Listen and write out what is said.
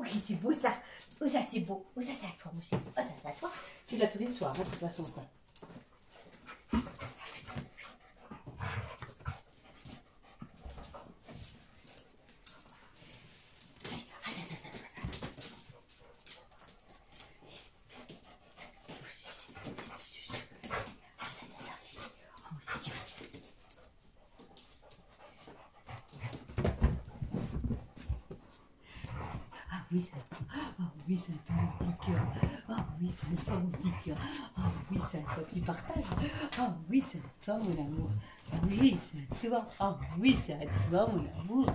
Ok, c'est beau ça. Oh, ça c'est beau. Oh, ça c'est à toi, mon chéri. Oh, ça c'est à toi. Tu l'as tous les soirs, hein, de toute façon, ça. Ah, ça, ça, ça, ça, ça. Ah, ça, ça, ça. Oh, c'est dur. Ah oui, ça toi. Ah oui, ça petit cœur. Ah oui, ça toi, mon petit cœur. Ah oui, ça toi qui partage. Ah oui, à toi, mon amour. Oui, à toi. Ah oui, à toi, mon amour.